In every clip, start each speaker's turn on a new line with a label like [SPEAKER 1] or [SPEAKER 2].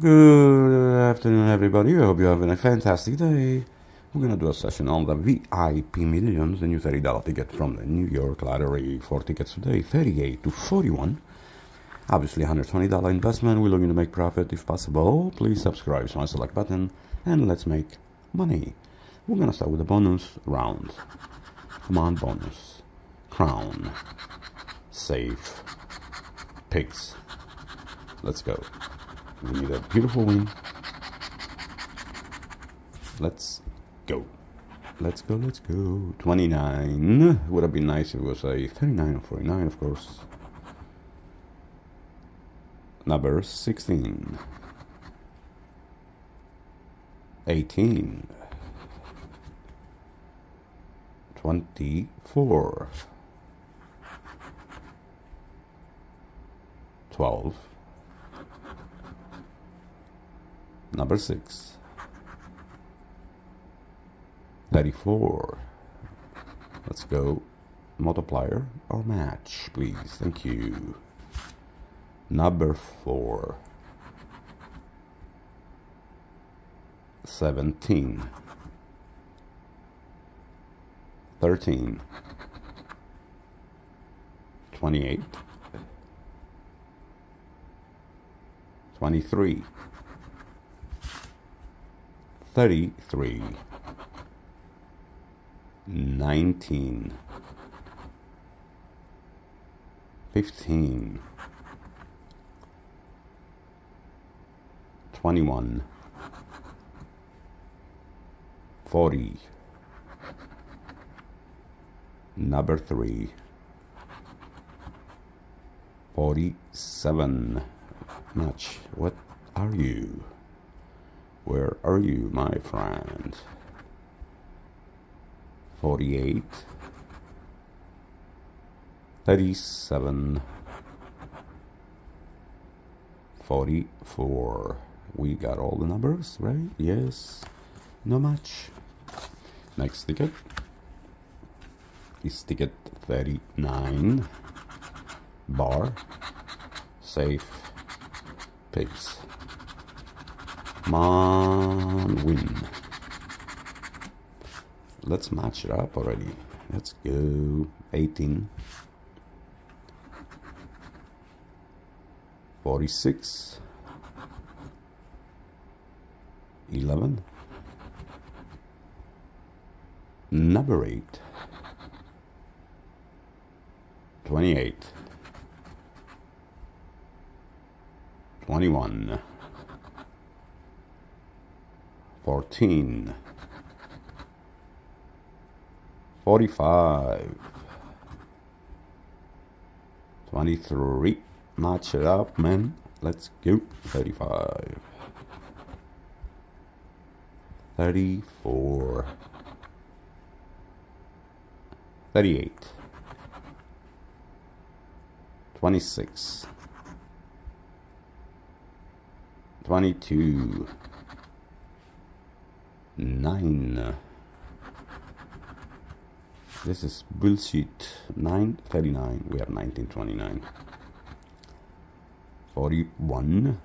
[SPEAKER 1] Good afternoon, everybody. I hope you're having a fantastic day. We're gonna do a session on the VIP Millions, the new $30 ticket from the New York Lottery. Four tickets today, 38 to 41. Obviously, $120 investment. We're looking to make profit if possible. Please subscribe, smash the like button, and let's make money. We're gonna start with the bonus round. Come on, bonus. Crown. Safe. Pigs. Let's go. We need a beautiful win. Let's go. Let's go, let's go. 29. Would have been nice if it was a 39 or 49, of course. Number 16. 18. 24. 12. Number 6. 34. Let's go. Multiplier or match, please. Thank you. Number 4. 17. 13. 28. 23. 33. 19 15 21 40 number 3 47 much what are you where are you my friend 48 37 44 we got all the numbers right? Yes. No much next ticket. Is ticket 39 bar. Safe. Come on win let's match it up already. Let's go. 18, 46, 11, number 8, 28, 21, 14, 45 23 match it up man. Let's go. 35 34 38 26 22 9 this is bullshit. 939 we have 1929 41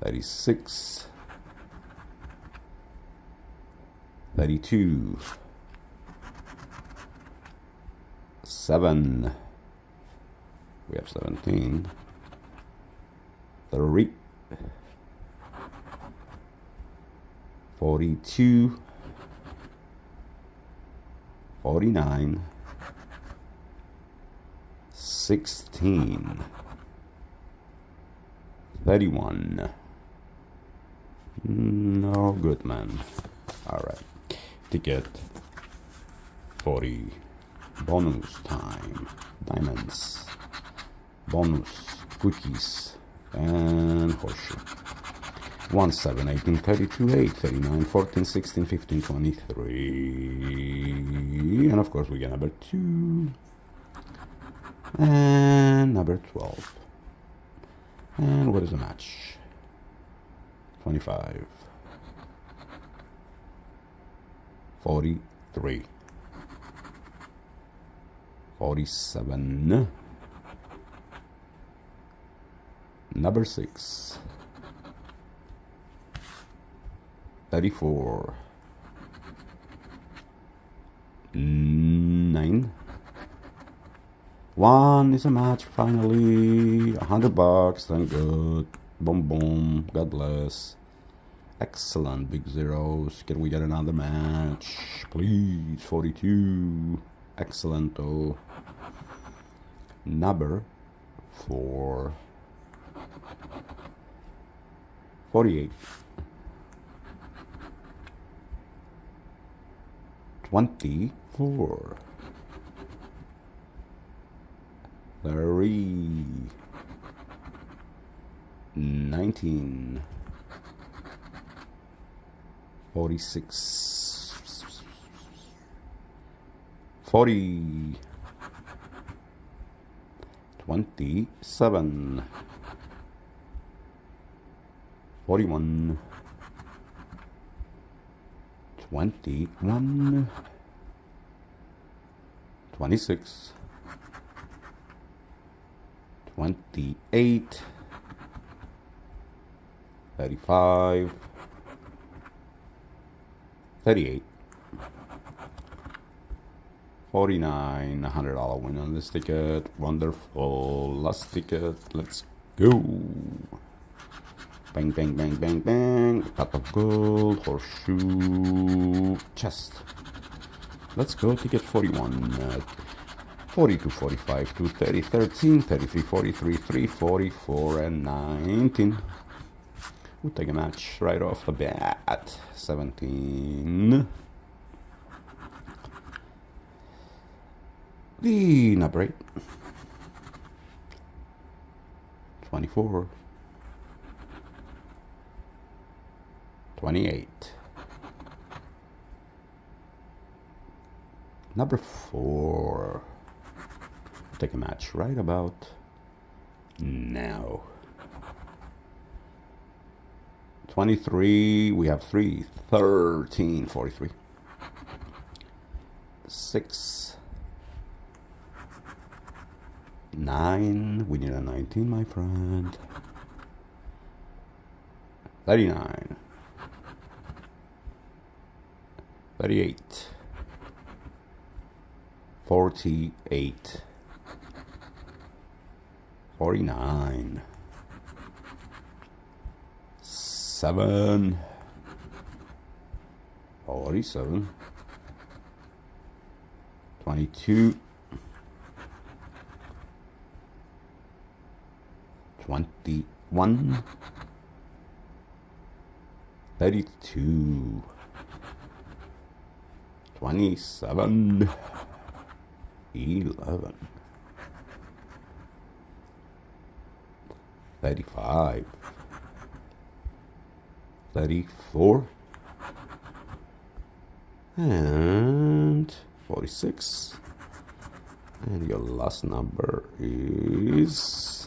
[SPEAKER 1] 36 32 7 we have 17 3 42 49 16 31 mm, no good man. All right. Ticket. 40 bonus time. Diamonds. Bonus cookies. And horseshoe 1, 7, 18, 32, 8, 39, 14, 16, 15, 23. And of course we get number 2. And number 12. And what is the match? 25. 43. 47. Number 6. 34. 9. One is a match finally. A hundred bucks, thank God. Boom boom. God bless. Excellent big zeros. Can we get another match? Please. 42. Excellent oh. Number four. 48. 24. 30. 19. 46. 40. 27. 41 21 26 28 35 38 49 $100 win on this ticket. Wonderful. Last ticket. Let's go Bang, bang, bang, bang, bang. Pot of gold, horseshoe, chest. Let's go ticket 41. Uh, 42, 45, 2, 30, 13, 33, 43, 3, 44, and 19. We'll take a match right off the bat. 17. The number 8. 24. 28. Number four. Take a match right about now. 23, we have 3, 13, 43. 6, 9, we need a 19, my friend. 39. 38 48 49 7 47 22 21 32 27 11 35 34 and 46 and your last number is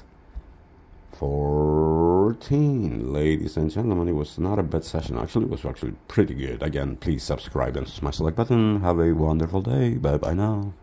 [SPEAKER 1] 14 ladies and gentlemen. It was not a bad session actually. It was actually pretty good. Again please subscribe and smash the like button. Have a wonderful day. Bye bye now